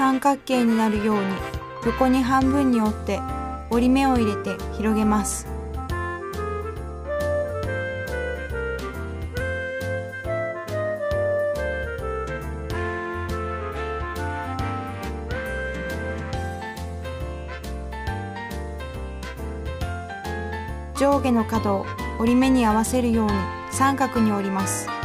三角形になるように横に半分に折って折り目を入れて広げます。上下の角を折り目に合わせるように三角に折ります。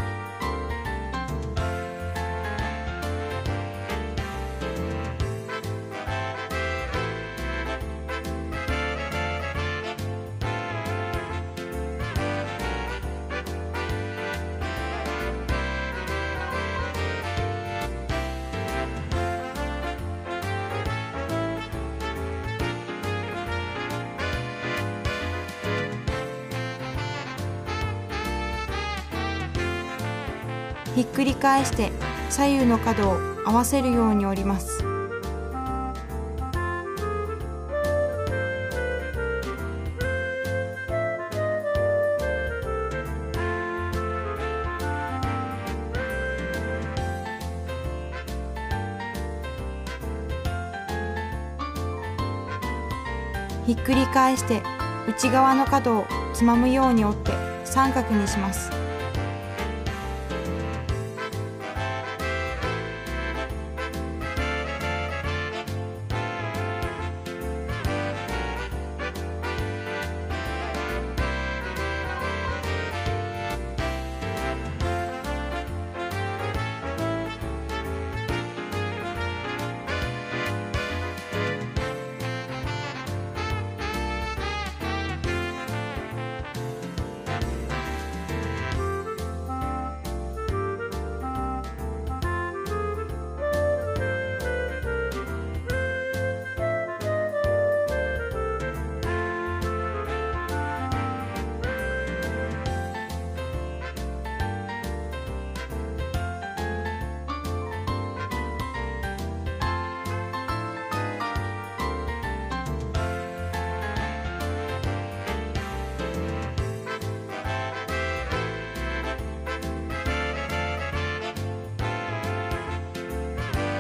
ひっくり返して左右の角を合わせるように折ります。ひっくり返して内側の角をつまむように折って三角にします。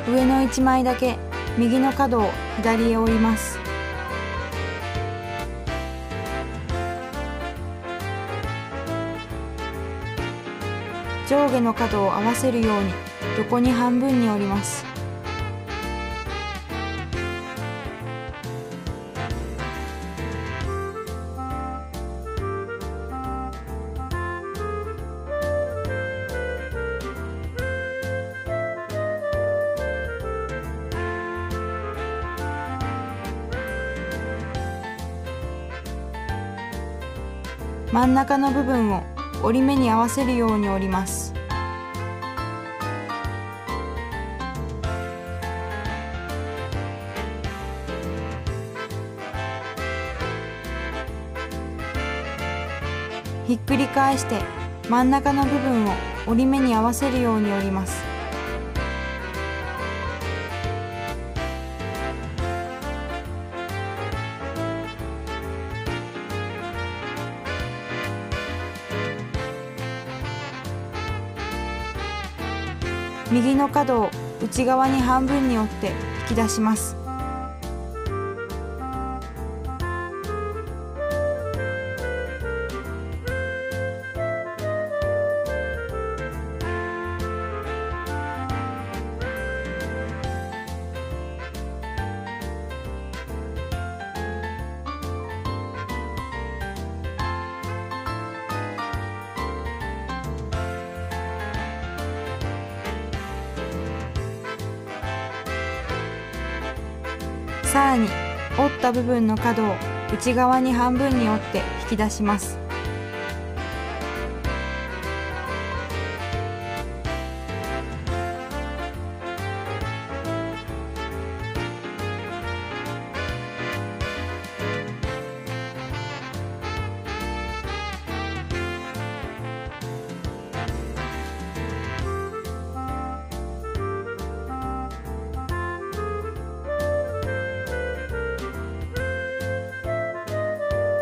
上の1枚だけ右の角を左へ折ります。上下の角を合わせるように横に半分に折ります。真ん中の部分を折り目に合わせるように折ります。ひっくり返して真ん中の部分を折り目に合わせるように折ります。右の角を内側に半分に折って引き出します。さらに折った部分の角を内側に半分に折って引き出します。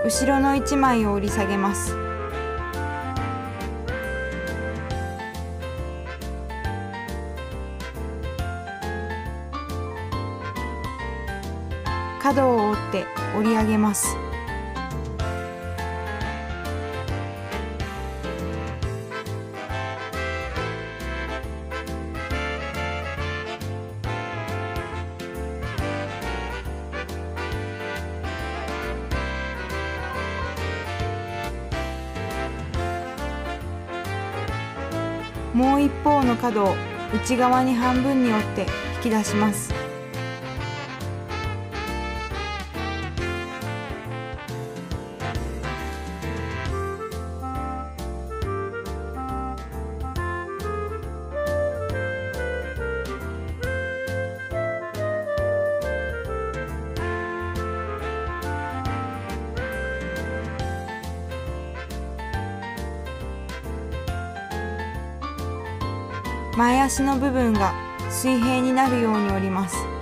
後ろの1枚を折り下げます。角を折って折り上げます。もう一方の角を内側に半分に折って引き出します。前足の部分が水平になるように折ります。